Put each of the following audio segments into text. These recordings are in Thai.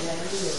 นอะไรไม่ดีเ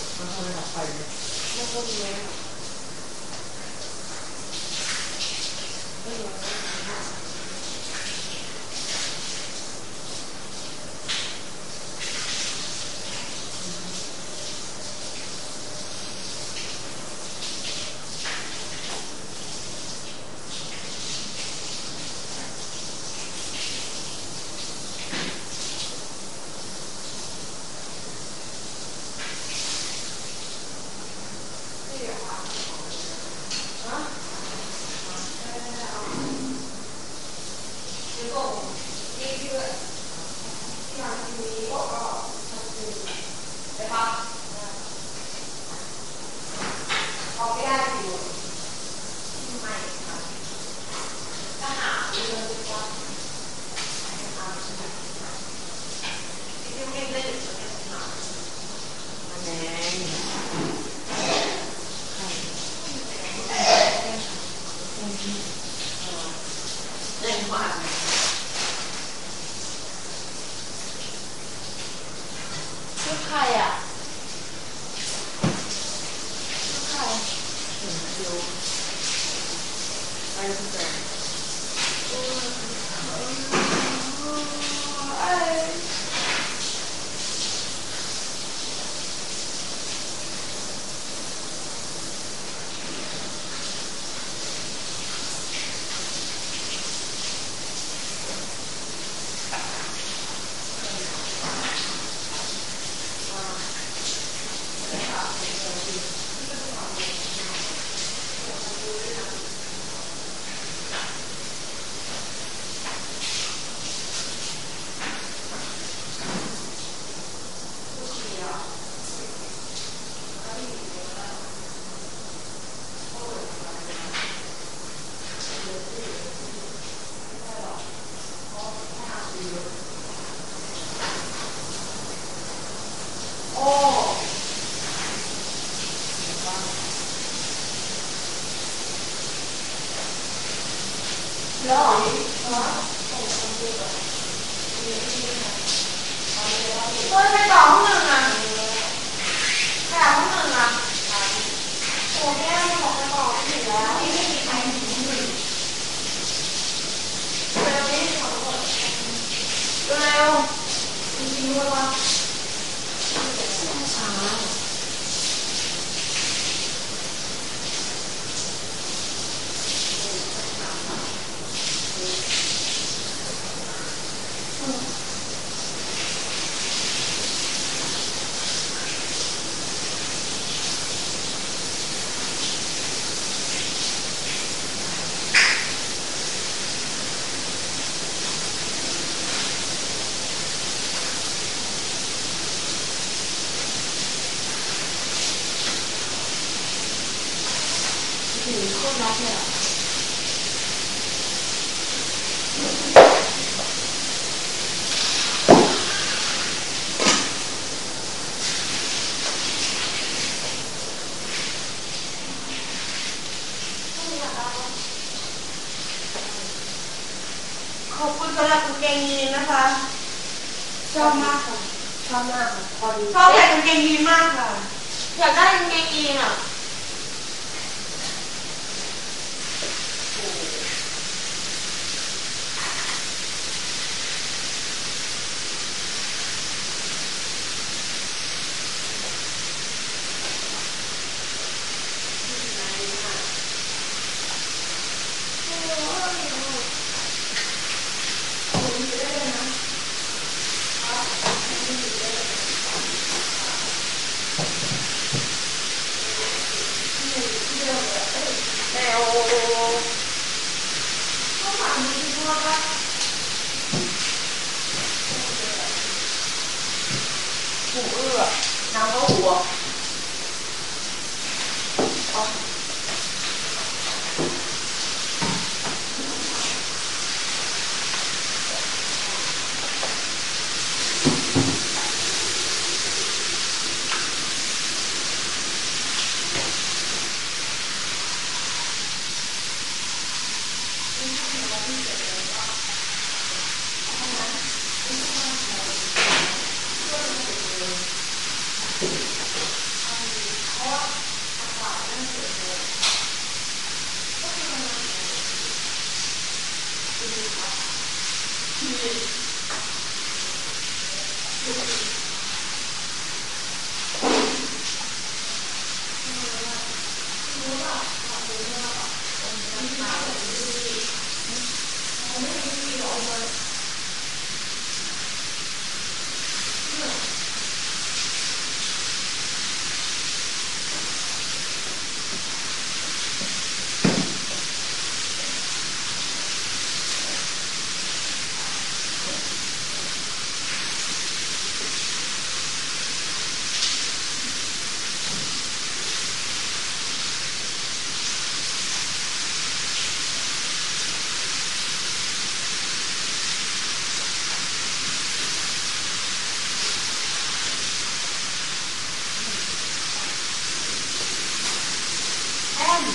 าน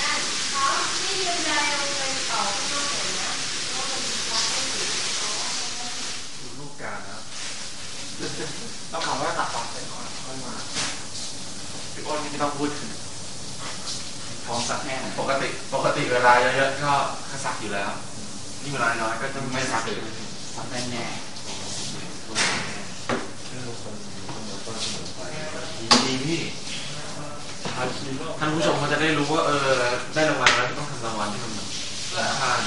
ด้านเขาที่ยืนใจเราไปต่าข้องขอว่าตัดต่อไปก่อนค่อยมาพี่อ้นไม่ต้องพูดถึงท้องสักแห้งปกติปกติเวลาเยอะๆก็ขสักอยู่แล้ว นี่เวลาน้อยก็จะไม่สักเลยสักแน่แน่ดีพี่ ท่านผู้ชมเขาจะได้รู้ว่าเออได้รางวัลแล้วต้องทำรางวัลที่ทำนคุ้มค่าน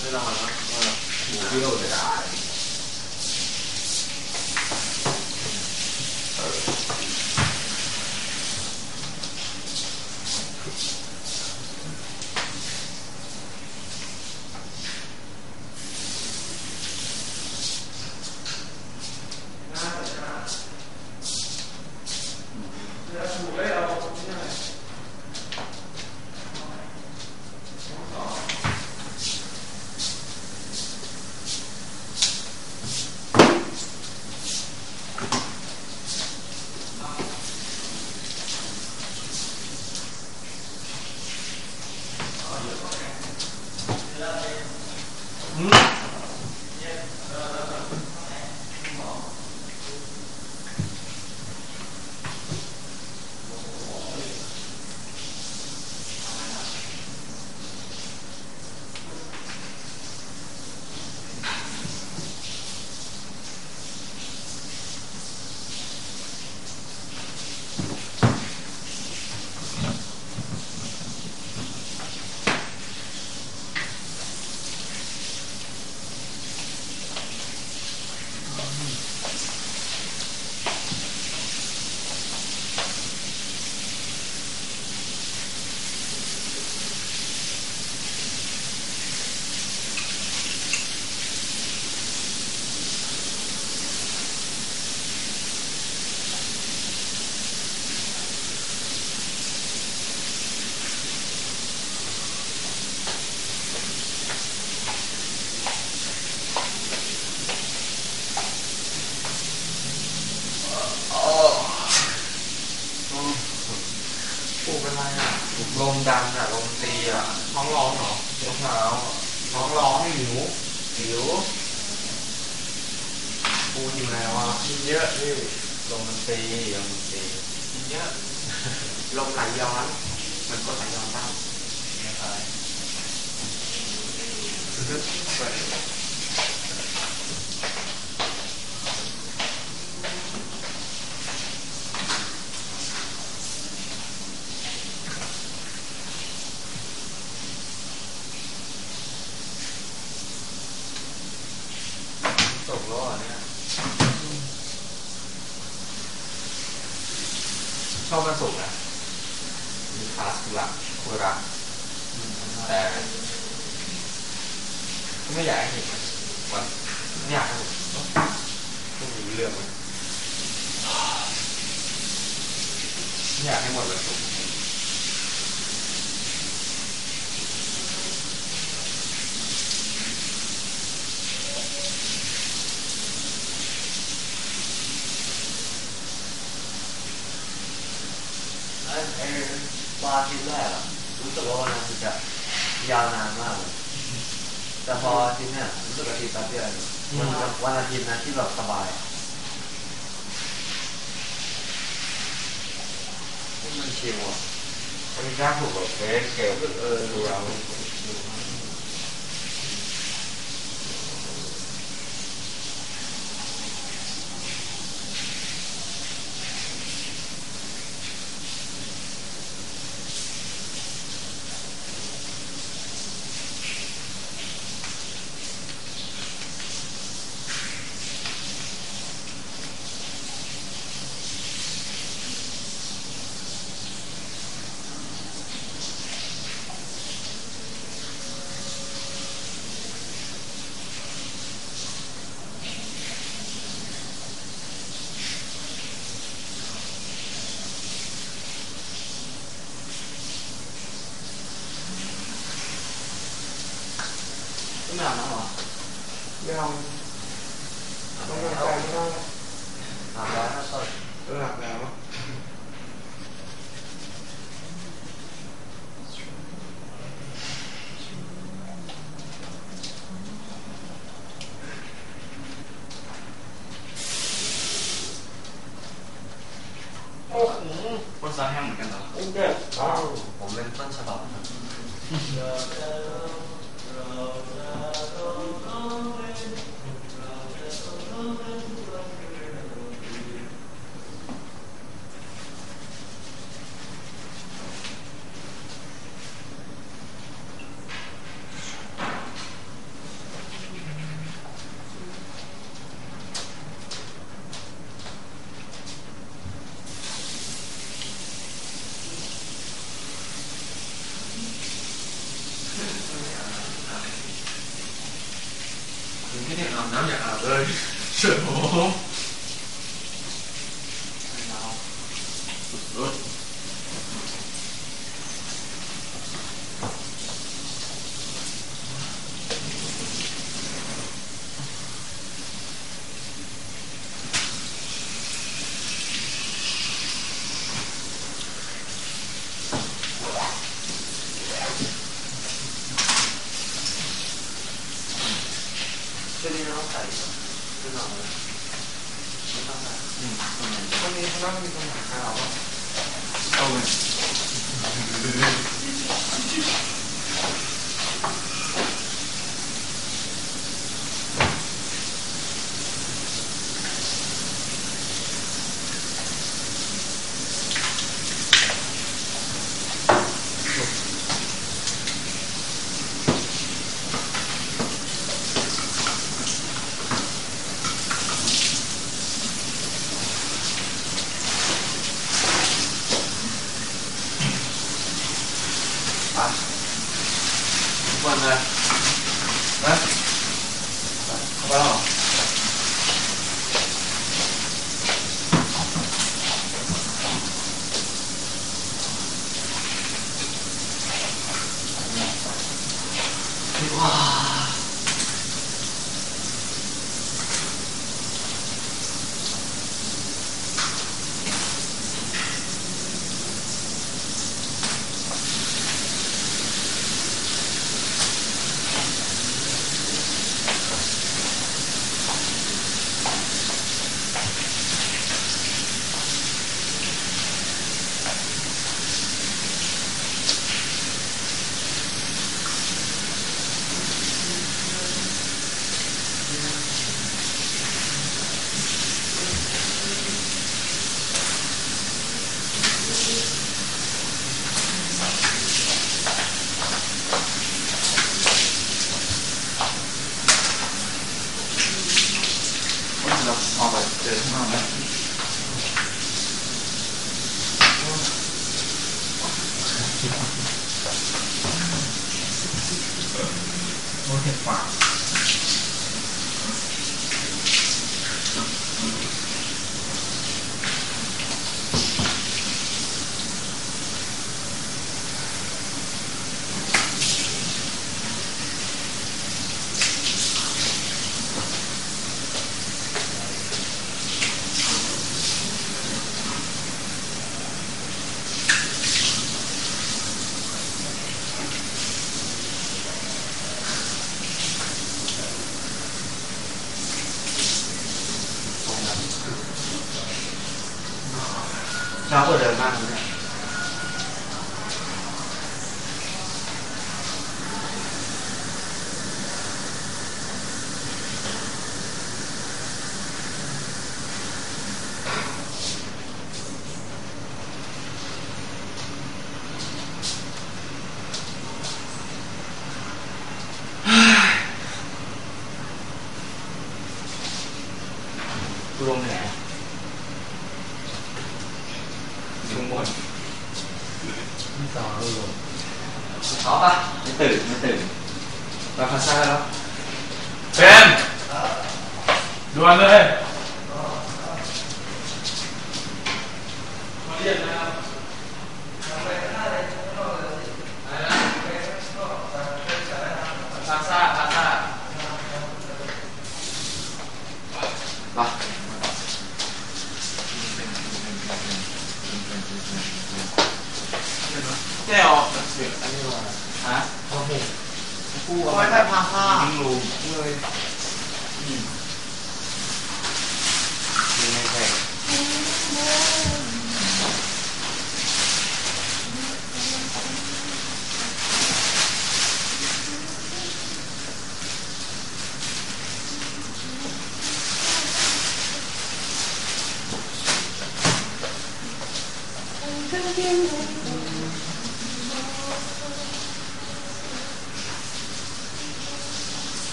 ได้รางวัลแล้วโมบิลได้ that's all. around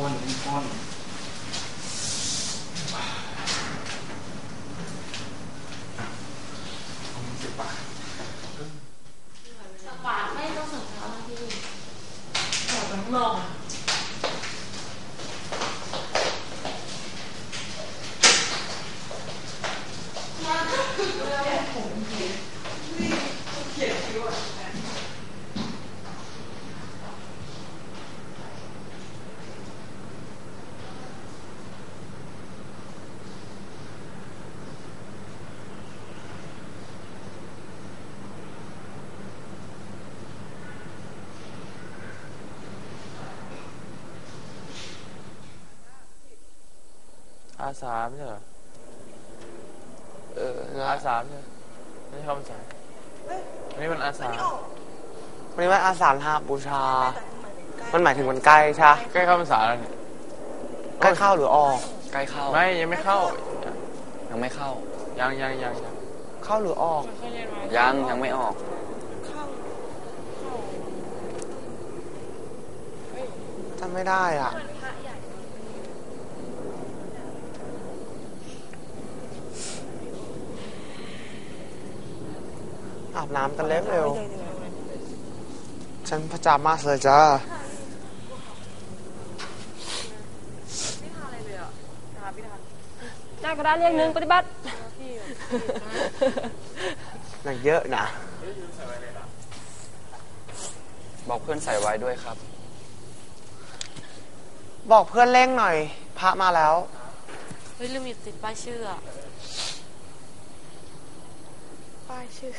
คนคน เอามือเสียบปาก สปาไม่ต้องใส่เท้านะพี่ ออกไปข้างนอกอะ อาสามใช่เหรอเอออาสามใช่ไหมไม่ใช่คำสามอันนี้มันอาสามวันนี้วันอาสาฬหาบูชา มันหมายถึงวันใกล้ใช่ปะใกล้เข้าพรรษาแล้วเนี่ยใกล้เข้าหรือออกใกล้เข้า ไม่ยังไม่เข้า ยังไม่เข้า ยังยังยังยังเข้าหรือออก ยังยังไม่ออกจำไม่ได้อะ อาบน้ำกันเร็วเร็วฉันพระจามากเลยจ้าหน้ากระดานเรียงหนึ่งปฏิบัติหนักเยอะนะ บอกเพื่อนใส่ไว้ด้วยครับ บอกเพื่อนเร่งหน่อย พระมาแล้ว เฮ้ยลืมหยิบติดป้ายชื่ออะป้ายชื่อ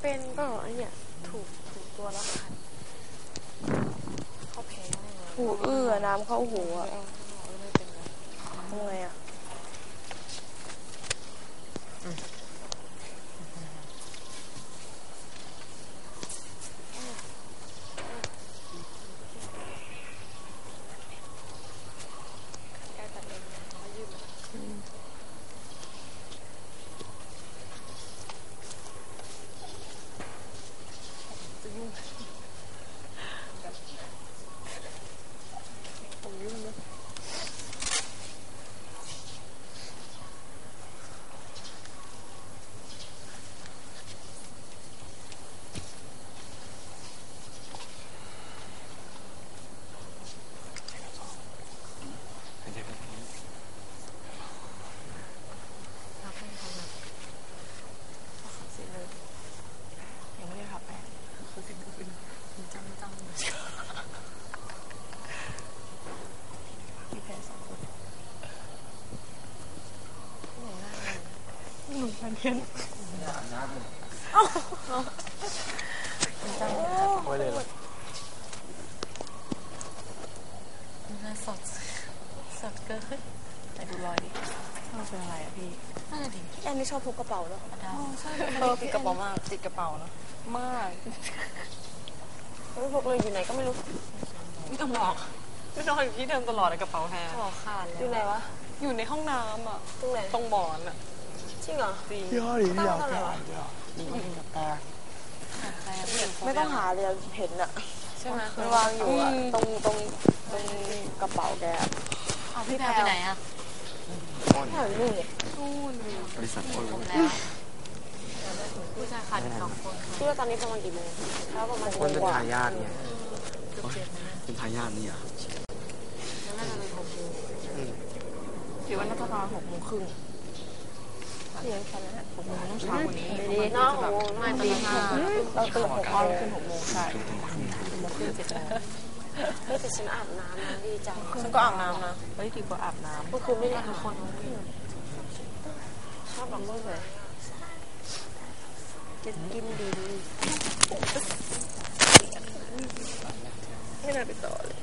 เป็นก็ไอเนี่ยถูกถูกตัวละพันเขาแพ้หูอื้อน้ำเข้าหูอะทำไงอะ เย็นไว้เลยเหรอน้าสด สดเกินแต่ดูรอยดิมันเป็นอะไรอะพี่น่าจดิพี่แอนนี่ชอบพกกระเป๋าเนาะดาวใช่เออติดกระเป๋ามากติดกระเป๋าเนาะมากไม่พกเลยอยู่ไหนก็ไม่รู้ไม่ต้องบอกไม่นอนอยู่ที่เดิมตลอดอะกระเป๋าแฮร์ขอขาดเลยอยู่ไหนวะอยู่ในห้องน้ำอะตรงไหนตรงบ่อนอะ จริงเหรอจริงยี่ห้อนี้ตั้ที่เอาตรงไหนแก้วะขาดใครอะพี่ไม่ต้องหาเลยเห็นอะใช่ไหมมันวางอยู่อะตรงตรงตรงกระเป๋าแกเอาพี่แพรไปไหนอะแถวนู่นเนี่ยบริษัทโอนแล้วผู้ชายขาดสองคนคิดว่าตอนนี้ประมาณกี่โมงแล้วประมาณมันเป็นทายาทเกือบเป็นทายาทนี่อะแล้วน่าจะเป็นหกโมงคิดว่าน่าจะประมาณหกโมงครึ่ง เสียงแค่นั้นอะหกโมงต้องเช้าว่านี้น้องโอ้โหไม่ตอนนั้นห้าเราตื่นหกโมงขึ้นหกโมงใช่หกโมงครึ่งเจ็ดโมงไม่แต่ฉันอาบน้ำนะดีจังฉันก็อาบน้ำนะเฮ้ยดีกว่าอาบน้เมื่อคืนไม่ได้ทุกคนชอบแบบนี้เลยจะกินดีำไม่น่าไปต่อเลย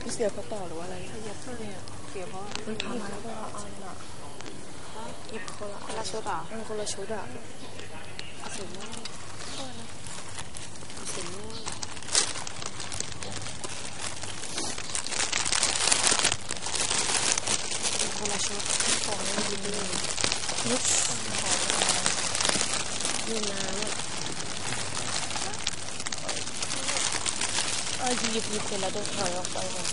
พี่เสียเพราะต่อหรือว่าอะไรเสียเพราะเนี่ยเสียเพราะมันทำมาแล้วก็เอาละ หยิบคนละคนละชุดอะมันคนละชุดอะเอาสีม่วงเอาสีม่วงคนละชุดของไม่ดีเลยยุบยืนน้ำอะเออหยิบหยิบเสร็จแล้วเดินถอยออกไปก่อน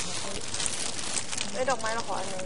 ไอ้ดอกไม้เราขออันหนึง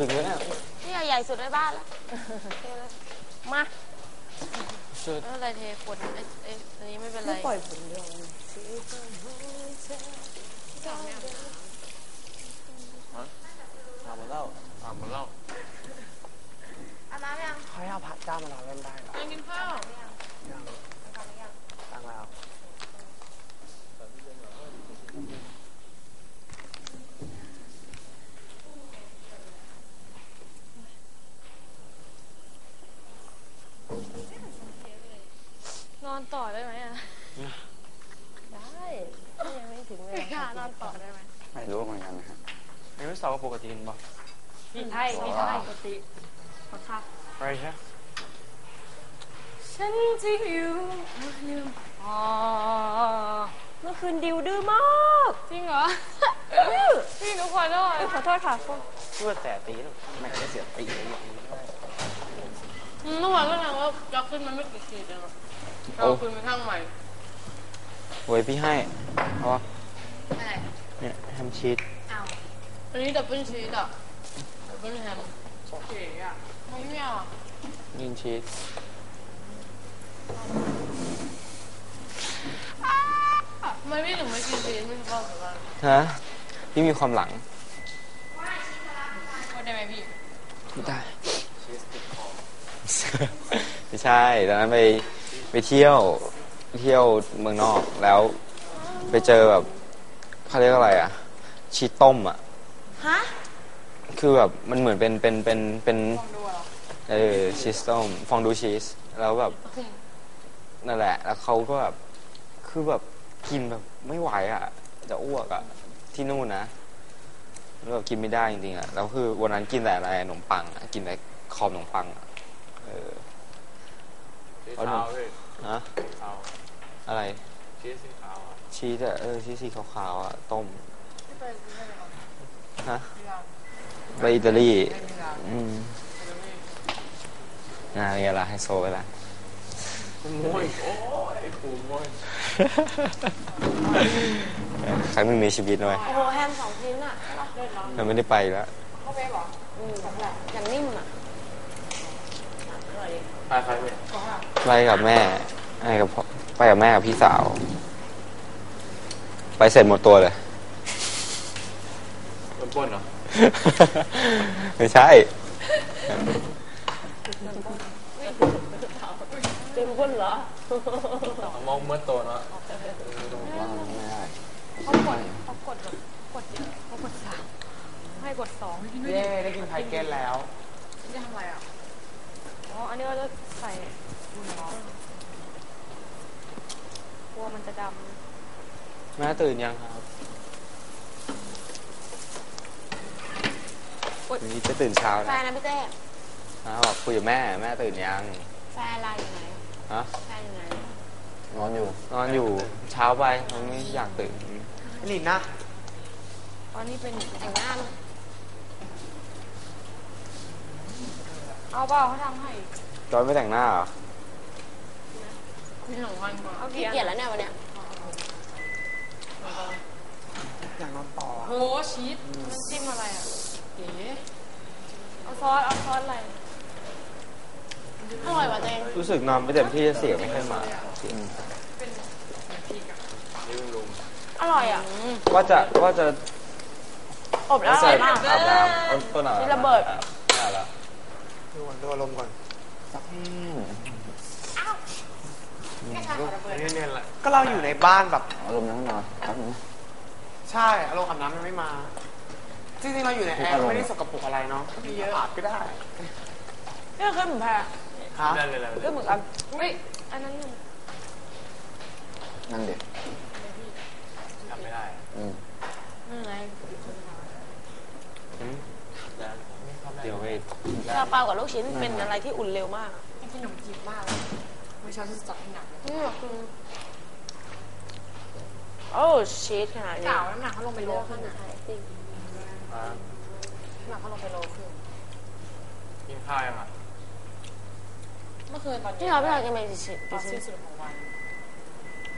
วิ่งตอนกลางคืนเลยเนี่ยที่ใหญ่ๆสุดในบ้านแล้วมาสุดไม่เป็นไรเทคนเอ้ยเอ้ยอันนี้ไม่เป็นไรถามหมดแล้วถามหมดแล้วอาบน้ำยังเขาให้เอาพระเจ้ามาเราเล่นได้เหรอกินข้าวตั้งแล้ว น อนต่อได้ไหมอะ ได้ถ้ายังไม่ถึงเวลานอนต่อได้ไหมไม่รู้เหมือนกันนะฮะไม่รู้สอบปกติเห็นปะพี่ไทยพี่ไทยปกติขอทักอะไรใช่ฉันจะอยู่ลืมอ๋อเมื่อคืนดิวดื้อมาก จริงเหรอ พี่หนูขอโทษขอโทษค่ะเพื่อแต่ตีนไม่ได้เสียตีเลยเมื่อวานก็นางว่ายักขึ้นมันไม่กี่ขีดเองอะ เราคืนไปข้างใหม่โอ้ยพี่ให้เพราะอะไรเนี่ยแฮมชีสอันนี้ดับเบิลชีสอะดับเบิลแฮมเก๋อะไม่ไม่เอาอะยินชีสทำไมพี่ถึงไม่กินชีสไม่ชอบหรือว่าฮะพี่มีความหลังว่าได้ไหมพี่ไม่ได้ ไม่ใช่ตอนนั้นไป ไปเที่ยวเที่ยวเมืองนอกแล้ว ไปเจอแบบเขาเรียกอะไรอะชีสต้มอะฮะคือแบบมันเหมือนเป็นเป็นเป็นเป็นเออชีสต้มฟองดูชีสแล้วแบบนั่นแหละ แล้วเขาก็แบบคือแบบกินแบบไม่ไหวอะจะอ้วกอะที่นู่นนะแล้วแบบกินไม่ได้จริงๆอะแล้วคือวันนั้นกินแต่อะไรขนมปังอะกินแต่ขอบขนมปังอะเออ เอาหนูฮะอะไร ชีสสีขาวอะชีสอะเออชีสสีขาวๆอะต้มฮะไปอิตาลีอืมงานอะไรไฮโซไปละมวยโอ้ยขู่มวยครั้งหนึ่งในชีวิตด้วยโอ้โหแฮมสองชิ้นอะมันไม่ได้ไปแล้วเข้าไปหรออืมอย่างนิ่มอะ ไปกับแม่ไปกับพ่อไปกับแม่กับพี่สาว ไปเสร็จหมดตัวเลย ปนๆเหรอไม่ใช่เป็นคนเหรอมองเมื่อโตเนาะว่ามันไม่ได้เขากดเขากดแบบกดเยอะเขากดสามให้กดสองเย้ได้กินไพเก้นแล้วจะทำอะไรอะ อ๋อ อันนี้เราจะใส่บุญล้อกลัวมัน จะดแม่ตื่นยังครับวันนี้จะตื่นเช้าแฟนะนนะพี่เต้นะบอกคุยกับแม่ แม่ตื่นยังแฟนอะไรอยู่ไหนฮะแฟนอยู่ไหนนอนอยู่นอนอยู่เช้าไปมันไม่อยากตื่นลินนะำตอนนี้เป็นแต่งหน้ามั้ยเอาเปล่าเขาทำให้จอยไม่แต่งหน้าเหรอมีสองพันกว่าเอาขี้เกียจแล้วเนี่ยวันเนี้ย อยากนอนต่อโหชีสน้ำจิ้มอะไรอะเก๋เอาซอสเอาซอสอะไรอร่อยว่ะเจงรู้สึกนอนไม่เต็มที่เสียงไม่ค่อยมาอร่อยอะว่าจะว่าจะอบแล้วอร่อยมากอาบน้ำต้นต้นอะไรนี่ระเบิดน่าละดูก่อนดูอารมณ์ก่อนอืมเนี่ยๆแหละก็เราอยู่ในบ้านแบบอารมณ์นั่งนอนครับผม ใช่อารมณ์อาบน้ำมันไม่มา จริงๆเราอยู่ในแอร์ไม่ได้สกปรกอะไรเนาะมีเยอะอาบก็ได้นี่คือเหมือนแพรฮะก็เหมือนกันเฮ้ยอันนั้นนั่งเด็กทำไม่ได้อืมนี่ไงเดี๋ยวไปซาเปากับลูกชิ้นเป็นอะไรที่อุ่นเร็วมากขนมจีบมากไม่ชอบที่จะจับให้หนักเลยนี่คือ โอ้ชีสขนาดนี้เก่าน้ำหนักเขาลงไปโลครึ่งอะน้ำหนักเขาลงไปโลครึ่งกินข้าวยังอะเมื่อคืนตอนพี่เย็นเราพี่เราจะไปกี่ชิ้นตอกี่นชิ้สิ้นนสุดของวัน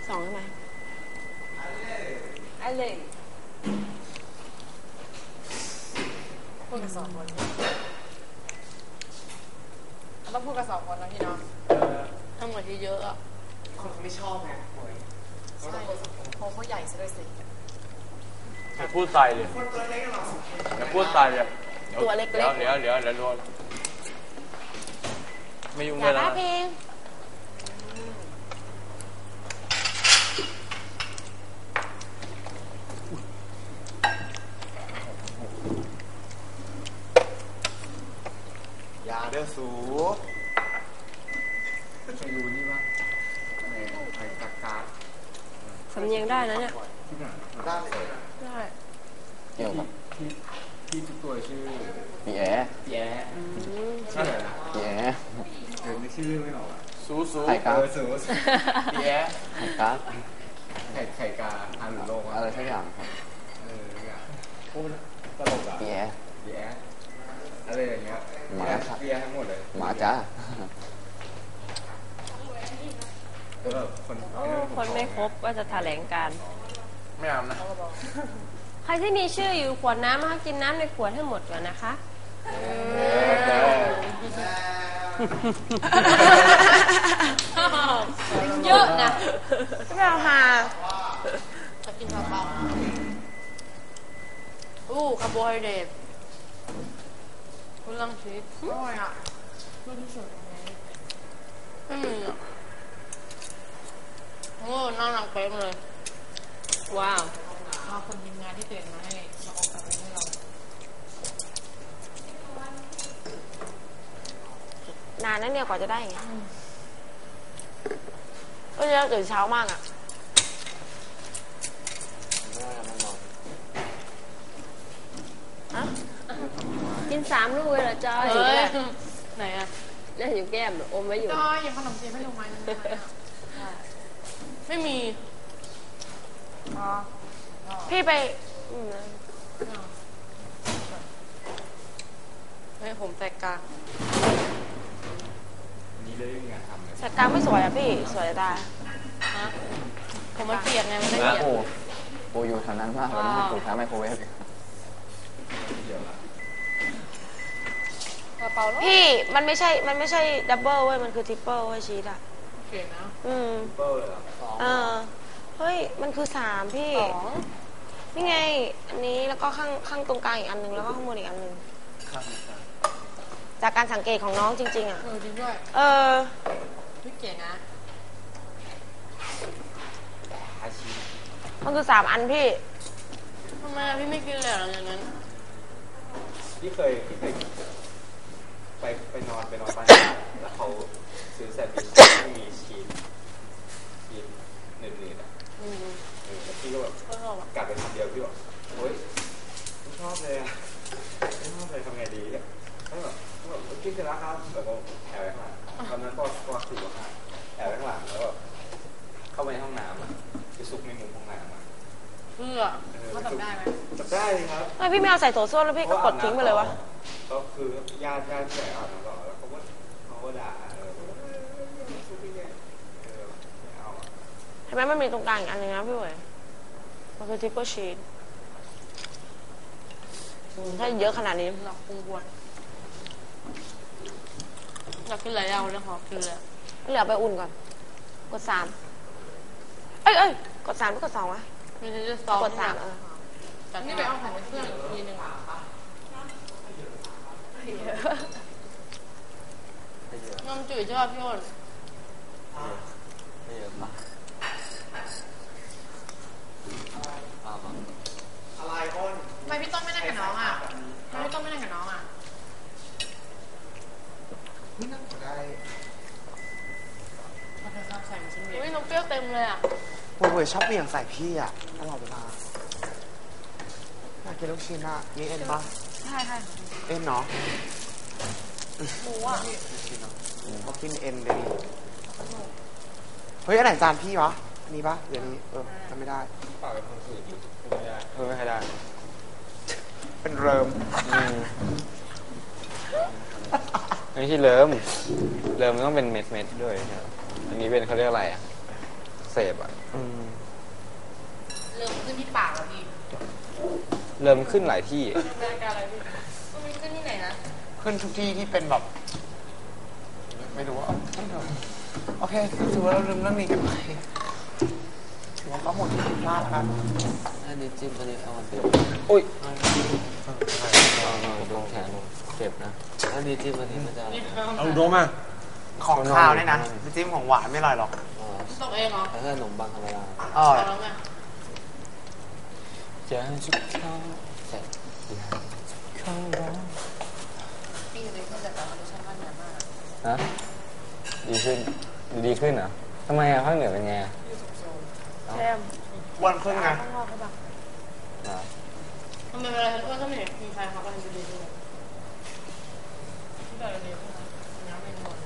สองใช่ไหมอะไรพูดกันสองคนต้องพูดกันสองคนนะพี่น้องทำหมดที่เยอะอะคนเขาไม่ชอบไงโอ้ยใช่โค เขาใหญ่ซะด้วยสิ อย่าพูดใส่เลยคนตัวเล็กๆเราอย่าพูดใส่เลยตัวเล็กเดี๋ยวๆเดี๋ยวเดี๋ยวเดี๋ยวโดนไม่ยุ่งอเลยายกนะ ได้เพลง ยาเด้อสู ไปดูนี่ป่ะไอ้ไอ้กากา สำเนียงได้นะเนี่ย ที่ไหน ได้เลย ได้ เกี่ยวกับ ที่ที่ทุกตัวชื่อ พี่แอร์ แย่ชื่ออะไรนะ พี่แอร์ เดี๋ยวนึกชื่อเรื่องไม่ออกอะ สู้สู้ ไข่กา เออสูส พี่แอ๊ะ ไข่การ์ด ไข่ไข่กาทานหรือโลก อะไรสักอย่างครับ เออเนี่ยพูดตลกอะ พี่แอร์ แย่อะไรอย่างเงี้ย หมา เบียร์ทั้งหมดเลย หมาจ้า แล้วแบบ คนโอ้คนไม่ครบก็จะแถลงการ ไม่เอานะ ใครที่มีชื่ออยู่ขวดน้ำมากินน้ำในขวดให้หมดก่อนนะคะเยอะนะไม่เอาหาจะกินซาเปาอู้คาร์โบไฮเดรตคุณลังชีสอร่อยอะรูปที่สุดตรงนี้ไม่มีอะ โอ้น่ารักเป๊ะเลย ว้าวเอาคนทีมงานที่ตื่นมาให้มาออกแบบให้เรานานนั่นเนี่ยกว่าจะได้ไงก็จะตื่นเช้ามากอะฮะกินสามลูกเลยเหรอจอยเฮ้ยไหนอะเล่นอยู่แก้มอมไว้อยู่จอยยังขนมจีบให้ลุงไหมลุงไหมอะ ไม่มีอ๋ออ๋อพี่ไปอืมอ๋อให้ผมแตกกลางนี่เลยงานทำเลยแตกกลางไม่สวยอะพี่ สวยจะตายฮะผมมันเปียกไงมันไม่แล้เปียก โอ้โอ้อยู่แถวนั้นมากเลยไม่ถูกท้าไมโครเวฟเดี๋ยวละซาเปาแล้วพี่มันไม่ใช่ มันไม่ใช่ดับเบิลเว้ย มันคือทริปเปิลเว้ยชีสอะ เก่งนะอืมเปิลเลยเหรอเออเฮ้ย มันคือสามพี่ สองนี่ไง อันนี้แล้วก็ข้างข้างตรงกลางอีกอันหนึงแล้วก็ข้างบนอีกอันหนึงจากการสังเกตของน้องจริง ๆ อะ เออจริงด้วยเออ พี่เก๋นะอาชีพมันคือสามอันพี่ ทำไมพี่ไม่กินเลยอย่างนั้นที่เคยที่เคยไปไปนอนไปนอนบ้านแล้วเขาซื้อแซนด์วิช ที่มีชีสชีสหนืดๆอะอืมเออแล้วพี่ก็แบบก็ชอบอะกัดไปคำเดียวพี่บอกโอ๊ยไม่ชอบเลยอะไม่ชอบเลยทำไงดีอะแล้วแบบแล้วแบบกินเสร็จแล้วครับแล้วก็แอบไว้ข้างหลังตอนนั้นก็ก็ถือว่าแอบไว้ข้างหลังแล้วแบบเข้าไปในห้องน้ำอะไปซุกในมุมห้องน้ำอะเพื่อออเขาจับได้ไหมจับได้เลยครับทำไมพี่ไม่เอาใส่โถส้วมแล้วพี่ก็กดทิ้งไปเลยวะ ก็คือญาติญาติที่ไหนอาบน้ำต่อแล้วเขาก็เขาก็ด่า ทำไหมมันมีตรงกลางอันนึงนะพี่เหวยมันคือทิปเปิลชีสถ้าเยอะขนาดนี้หลักคงวนอยากกินอะไรเอาเลยขอกินเลยเหลือไปอุ่นก่อน กดสามเอ้ยเอ้ยกดสามหรือกดสองวะ มีเรื่องซอสกดสามเออจัดนี่ไปเอาของเพื่อนอีกทีหนึ่งน้ำจืดใช่ป่ะพี่อ้น ไม่เยอะมาก ยเว้ยชอบเบี่ยงใส่พี่อะตลอดเวลาอยากกินลูกชิ้นอะมีเอ็นปะใช่ใช่เอ็นเนาะหมูอะเขากินเอ็นเลยดิเฮ้ยอันไหนจานพี่วะอันนี้ปะเดี๋ยวนี้เออจำไม่ได้ปากเป็นคนสื่ออยู่ไม่ได้เออไม่ค่อยได้ เป็นเริมอืมอันนี้ที่เริ่มเริ่มมันต้องเป็นเม็ดเม็ดๆด้วยใช่ไหมอันนี้เป็นเขาเรียกอะไรอะเสพอะ อืม เริ่มขึ้นที่ปากแล้วพี่ เริ่มขึ้นหลายที่ รายการอะไรพี่มันมีขึ้นที่ไหนนะ ขึ้นทุกที่ที่เป็นแบบ ไม่รู้ว่าโอเคถือว่าเราลืมเรื่องนี้กันไปถือว่าก็หมดที่ผิดพลาดแล้วกันอันนี้จิ้มอันนี้เอามาจิ้มอุ้ยเอาเอาโดนแขนเจ็บนะอันนี้จิ้มอันนี้มันจะเอาโดมอะของข้าวเนี่ยนะไปจิ้มของหวานไม่อร่อยหรอกอ๋อตกเองเหรอแต่ถ้าขนมปังธรรมดาอร่อยแล้วไง จะชุดเข้าใช่เข้าร้องพี่อยู่ในเครื่องแต่แต่รสชาติมันเหนือมากฮะดีขึ้นดีขึ้นเหรอทำไมอะภาคเหนือเป็นไงอะแซ่บวันขึ้นไงข้างนอกใช่ปะอะทำไมเวลาฉันอ้วนก็ไม่เห็นมีใครเขาก็ทำดีๆด้วยที่แบบนี้ขึ้นนะน้ำไม่หมด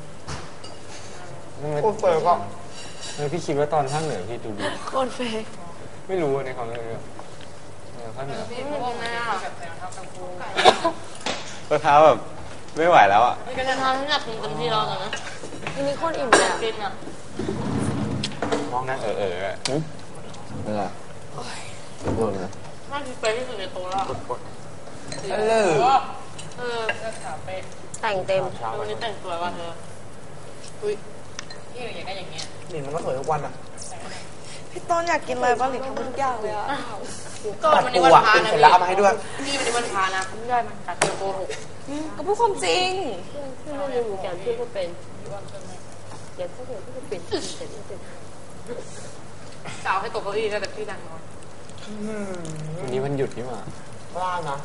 ทำไมโอ้เฟิร์ก็ทำไมพี่คิดว่าตอนภาคเหนือพี่ดูดีโคตรเฟกไม่รู้ในความรู้สึกเออ ภาคเหนือพี่ไม่กินเลยอะแบบแต่ทับตะปูรองเท้าแบบไม่ไหวแล้วอะไม่กันทานฉันอยากกินเต็มที่แล้วนะอันนี้โคตรอิ่มเลยอะกินอะมองนั่งเออเอออะเวลาโดนนะน่าจะไปที่สุดในโต๊ะแล้วเออเออจะขาเป๊ะแต่งเต็มวันนี้แต่งตัวว่าเธออุ้ยพี่อยากได้อย่างเงี้ยหลินมันก็สวยทุกวันอะ พี่ต้นอยากกินอะไรบ้างหรือทำทุกอย่างเลยอะก็ตัดวันปูนี้วันอะพาเป็นนะเสร็จแล้วเอามาให้ด้วยพี่วันนี้วันพานะคุณได้มันกัดเธอโกหกก็พูดความจริงพี่ไม่รู้เหมือนกันพี่ก็เป็นอย่างพวกเราพี่ก็เป็นแต่ไม่เป็นสาวให้ตกเก้าอี้แต่พี่ดังนอนวันนี้วันหยุดนี่หว่าว่านะ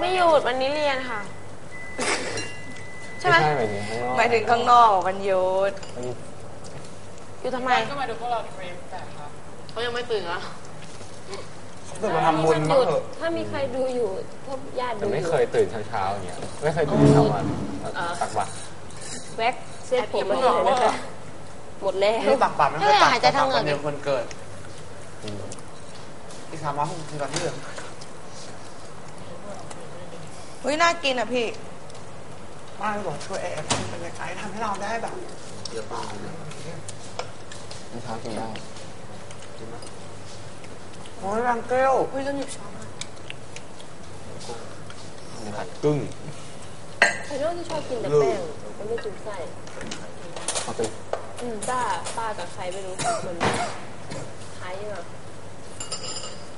ไม่หยุดวันนี้เรียนค่ะ ใช่ไหมใช่หมายถึงข้างนอกหมายถึงข้างนอกวันหยุด วันนี้หยุดทำไมก็มาดูพวกเราเฟรมแต่ครับเขายังไม่ตื่นนะเกิดมาทำบุญหมายุดเถอะถ้ามีใครดูอยู่ถ้าญาติแต่ดูอไม่ยู่เคยตื่นเช้าๆอย่างเงี้ยไม่เคยตื่นเช้าวันตักบาตรแว็กเส้นผมไม่ได้เลยนะคะหมดแล้วไม่ตักบาตรไม่เคยตักหายใจทางเหงือกตักวันเดียวคนเกิดอีกสามวันคงคือตอนที่เหลือเฮ้ยน่ากินอะพี่ บ้านบอกช่วยแอร์บรรยากาศทำให้เราได้แบบ เยอะมากเลยไม่เช้ากินได้โอ้ยรังเกลเฮ้ยต้องหยิบช้อนมาผัดกึ้งใครรู้ที่ชอบกินแต่แป้งก็ไม่จุ่มไส้เอาไปอืมป้าป้ากับใครไม่รู้คนไทยอะ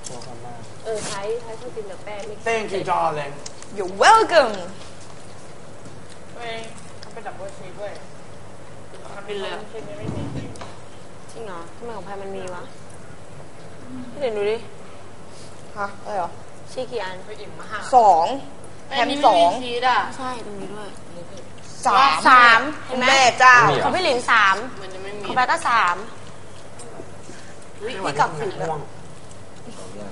ตัวพม่าเออไทยไทยชอบกินแต่แป้งไม่เต้งกินจอเลย You're welcome เว้ยเขาไปดับเบิลชีสด้วยทำเป็นเลยชีสไม่มี จริงเหรอทำไมของแพรมันมีวะพี่เดี๋ยวดูดิฮะอะไรเหรอชี้กี่อันไปอิ่มมากสองแถมสองชีสอะใช่ตรงนี้ด้วยสามสามเห็นไหมแม่เจ้าของพี่หลินสามมันจะไม่มีของแปก็สามพี่กลับขุนม่วง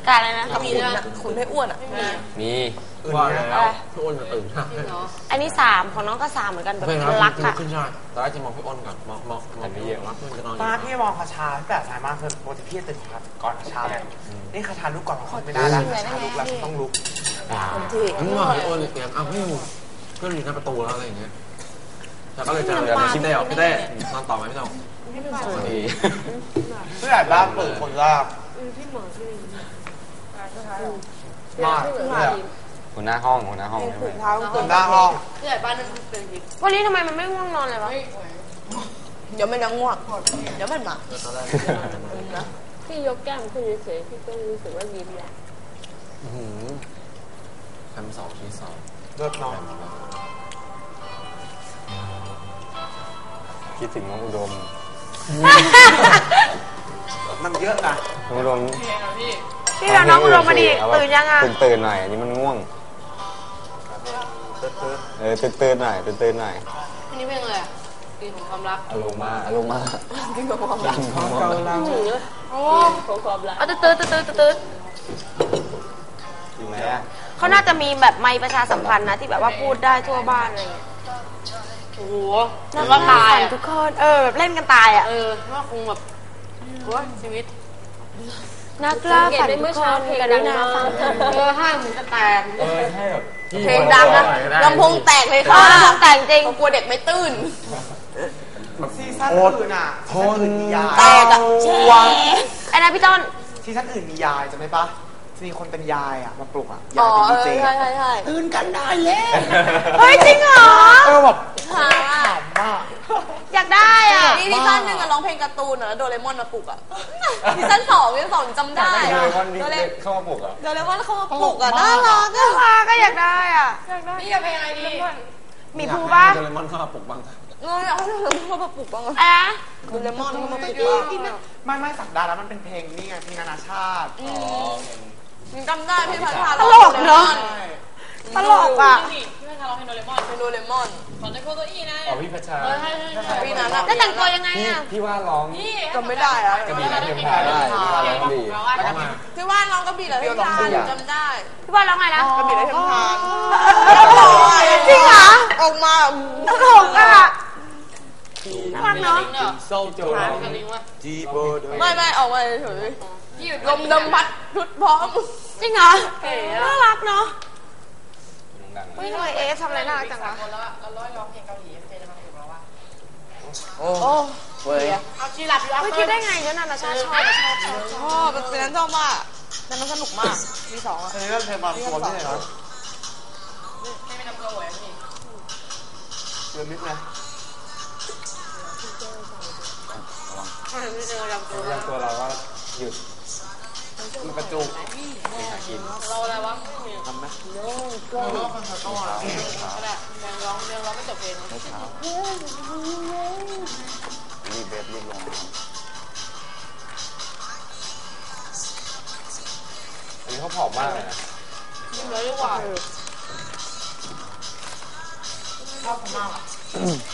กาอะไรนะกลับขุนอะขุนให้อ้วนอะมี ว่าแล้ว พี่อ้นจะตื่นใช่จริงเหรออันนี้สามของน้องก็สามเหมือนกันแบบไม่คมันรัรักอะขึ้นใช่ตอนแรกจะมองพี่อ้นก่อนมองมองมองพี่เยอะมากเพื่อนจะนอนอยู่ตอนที่มองคาชาพี่แบบสายมากคือปกติพี่จะตื่นก่อนคาชาเลยนี่คาชาลุกก่อนคนไม่ได้แล้วคาชาลุกแล้วต้องลุกผมมองพี่อ้นเลยเตียงอ้าวไม่อยู่เพื่อนอยู่หน้าประตูแล้วอะไรอย่างเงี้ยแล้วก็เลยจะเลยคิดได้หรอพี่เต้นอนต่อไหมพี่เต้ดีพี่แบบบ้าเปิดคนแรกอืมพี่หมอพี่หลินมากพี่หมเลอยหลิน หัวหน้าห้องหัวหน้าห้องใช่ไหมเท้าตื่นหน้าห้องผู้ใหญ่บ้านนั่นเป็นยิบวันนี้ทำไมมันไม่ง่วงนอนเลยวะเดี๋ยวมันจะง่วงเดี๋ยวมันมาพี่ยกแก้มขึ้นเฉยๆพี่ก็รู้สึกว่ายิ้มแล้วแคมสองชีสสองเลิกนอนพคิดถึงน้องอุดม มันเยอะนะน้องอุดมเพลงอะพี่พี่เราน้องอุดมมาดิเอาแบบตื่นยังอะตื่นตื่นๆหน่อยอันนี้มันง่วง เออตื่นตื่นๆหน่อยตื่นตื่นๆหน่อยอันนี้เพลงอะไรอะกลิ่นของความรักอารมณ์มาอารมณ์มากินของความรักของเก่าเราโอ้ของความรักเอาตื้อตื้อตื้อตื้อตื้อจริงไหมอะเขาน่าจะมีแบบไมค์ประชาสัมพันธ์นะที่แบบว่าพูดได้ทั่วบ้านอะไรอย่างเงี้ยโหมันว่าตายฝันอะทุกคนเออแบบเล่นกันตายอะเออว่าคงแบบโอ้ยชีวิตนักล่าฝันทุกคนกรุณาฟังเออห้างหมูจะแตกเออใช่แบบ เพลงดังนะลำโพงแตกเลยเอค่ะอลำแต่งจริงกลัวเด็กไม่ตื่นซีซั่นอื่นอะซีซั่นอื่นมียายแตกอะวางไอ้นะพี่ต้นซีซั่นอื่นมียายจำได้ปะจะมีคนเป็นยายอะมาปลุกอะอ๋ยาอยเป็นเอดีอเจใช่ใช่ใช่ตื่นกันได้แล้วเฮ้ยจริงเหรอเออแบบหาขำมากอยากได้อะนี่ซีซั่นหนึ่งอะร้องเพลงการ์ตูนอะแล้วโดเรมอนมาปลุกอะซีซั่นสองซีซั่นสองจำได้โดอะเรมอนนี่โดเรเข้ามาปลุกเหรอโดเรมอนเข้ามาปลุกอะน่ารักน่าอะรักก็อยาก ได้อะนี่จะเพลงอะไรดีหมีภูป่ะโดเรมอนเข้ามาปลุกบ้างเอออยากให้โดเรมอนเข้ามาปลุกบ้างอะอะโดเรมอนเข้ามาปลุกบ้างไม่ไม่สัปดาห์แล้วมันเป็นเพลงนี่ไงเพลงนานาชาติจำได้พี่พัชชาตลกเนาะใช่ ตลกอะนี่พี่เป็นคาราเพลงโดเรมอนเป็นโดเรมอนขอจะโคโตอี้นะอ๋อพี่พัชชา เออใช่ใช่ใช่ปีนั้นอะแล้วแต่งตัวยังไงพี่อะพี่ว่าร้องนี่จำไม่ได้อะกระบี่และเทียมทานได้พี่ว่าร้องดีแล้วก็พี่ว่าน้องกระบี่เหรอพี่ชายจำได้พี่ว่าร้องไงนะกระบี่และเทมทานจริงเหรอออกมาตลกอะน่ารักเนาะโซโจหาเพลงลิงก์วะจีโบดไม่ไม่ออกมาเฉยที่อยู่ๆลมดำพัดทุดพร้อมจริงเหรอเก๋อะน่ารักเนาะ ดังเฮ้ยทำไมเอฟทำอะไรน่ารักจังวะคนแล้วอะแล้วร้อยร้องเพลงเกาหลีเพลงอะไรมาถูกแล้ววะโอ้โอ้เว้ยเอาชีหลับอยู่อัพเฮ้ยเตอคิดร์ได้ไงเนี่ยนานาชาติชอบอะชอบชอบชชอบอบเป็นนั้นชอบมากแต่มันสนุกมาก มีสองอะเธอเริ่มเพลงบางตัวที่ไหนเนาะไม่ไม่นำตัวหวยพี่เดือนมิดนะไม่เจอจำตัวๆอย่างตัวเราก็หยุด มันกระจุกไปหากินเราอะไรวะทำไหม่มีทำไหมก็ได้เรียนร้องเรียนร้องไม่จบเพลงเช้ารีบเบสรีบลงอันนี้เขาผอมมากเลยนะยิ้มเลยดีกว่าชอบมากอะ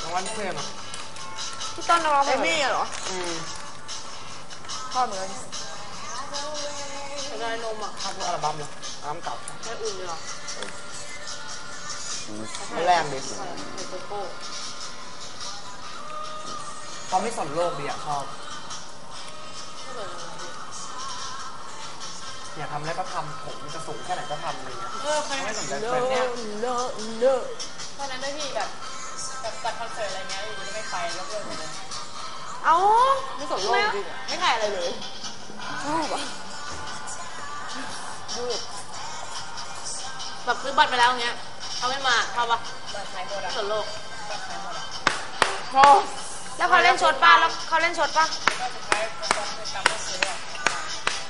รางวัลเพลงอะพี่ต้นร้องเพเอลงมี่เหรออืมชอบเหมือน กันได้นมอะชอบทุกอัลบั้มเลยอัลบั้มเก่าไม่อุ่นเลยหรอมันแรงดิเด็กโกโก้เขาไม่สนโลกดีอะชอบอยากทำอะไรก็ทำผมมันจะสูงแค่ไหนก็ทำอะไรเงี้ยเออใครไม่ไม่สสนนใจใจเป็นเนี่ยตอนนั้นด้วยพี่แบบแบบจัดคอนเสิร์ตอะไรเงี้ยอยู่ไม่ไปแล้วก็เลยเอ้าไม่สนโลกจริงอะไม่ใครอะไรเลยชอบอะ แบบซื้อบัตรไปแล้วเงี้ยเขาไม่มาเข้าปะส่วนโลกชอบแล้วเขาเล่นชดป่ะแล้วเขาเล่นชดป่ะ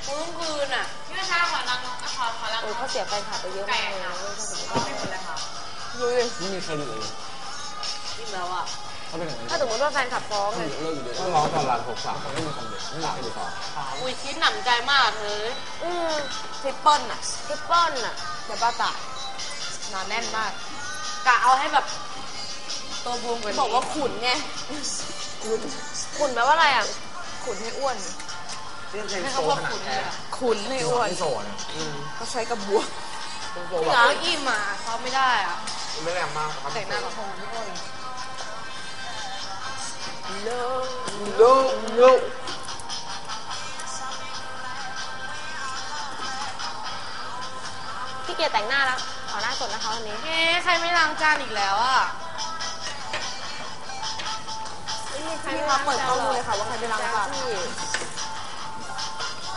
คุ้มคืนอะพี่ว่าช้าขอนั่งขอขอนั่งเออเขาเสียแฟนคลับไปเยอะมากเลยนะเว้ยถ้าสมมติว่าไม่เป็นไรค่ะดูดิไม่มีใครดูเลยยิ้มแล้วอะ เขาเป็นอย่างไรถ้าสมมติว่าแฟนคลับฟ้องเลยเลิกอยู่เลยต้องร้องตอนรันหกสามไม่มีคนเด็กไม่มีใครดูต่ออุ้ยชิ้นหนำใจมากเลยอืมทริปเปิลอะทริปเปิลอะเดี๋ยวป้าตายหนาแน่นมากกะเอาให้แบบตัวบูมกว่านี้บอกว่าขุนไงขุนแปลว่าอะไรอะ ขุนให้อ้วนเล่นเพลงให้โซเขาบอกขนาดขุนแท้เลยอะขุนให้อ้วนไม่โสดนะก็ใช้กระบวกเป็นโซพี่แบเหรบออิ่มอะเขาไม่ได้อะไม่แรงมากครับแต่งหน้ากับผมทุกคน โลกโลกพี่เกียรแต่งหน้าแล้วขอหน้าสดนะคะวันนี้เอ๊ะใครไม่ล้างจานอีกแล้วอะพี่คะเปิดกล้องดูเลยค่ะว่าใครไม่ล้างจาน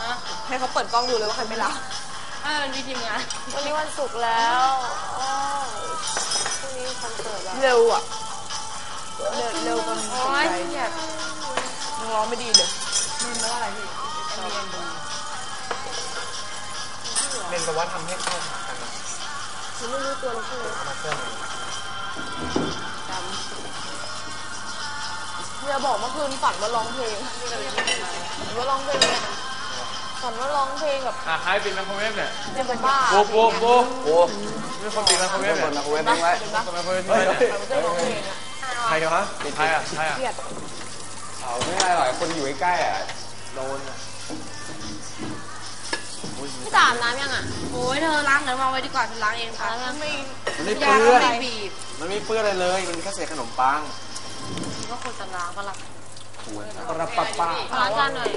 ฮะให้เขาเปิดกล้องดูเลยว่าใครไม่ล้างอ่ามันมีทีมงานวันนี้วันศุกร์แล้วอ้าวพรุ่งนี้คอนเสิร์ตแล้ว เร็วอะ เร็วเร็วจนตโอ้กยใจเหี้ยมึงร้องไม่ดีเลยมันแล้วอะไรพี่เอ็มบีเอ็มบีเล่นแปลว่าทำให้เข้าหากันนะฉันไม่รู้ตัวเลยพี่เอามาเชื่อมกันจำจะบอกเมื่อคืนฝันว่าร้องเพลงฝันว่าร้องเพลงเนี่ยฝันว่าร้องเพลงกับอะใครปิดไมโครเวฟเนี่ยเจ็บบ้าโอ้โหโอ้โหโอ้มีคนปิดไมโครเวฟคเนี่ยนมาคุยบ้างไว้คนไมโครเวฟที่ไหนเนี่ยฝันว่าจะร้องเพลงอะใครวะใครอะใครอะเครียดเอาไม่ได้หรอกคนอยู่ใกล้ๆอะโดนอะพี่ตามน้ำยังอะโอ้ยเธอล้างกันมาไว้ดีกว่าฉันล้างเองค่ะน้ำไม่มันไม่ยาเปื้อนไม่บีบมันไม่เปื้อนอะไรเลย มันแค่เศษขนมปังคิดว่าคนจะล้างปะล่ะปะปะปะล้างจานหน่อย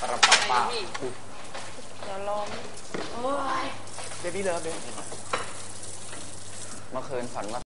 ปะปะปะเดี๋ยวรอโอ้ยเบบี้เลิฟเบเมื่อคืนฝันว่า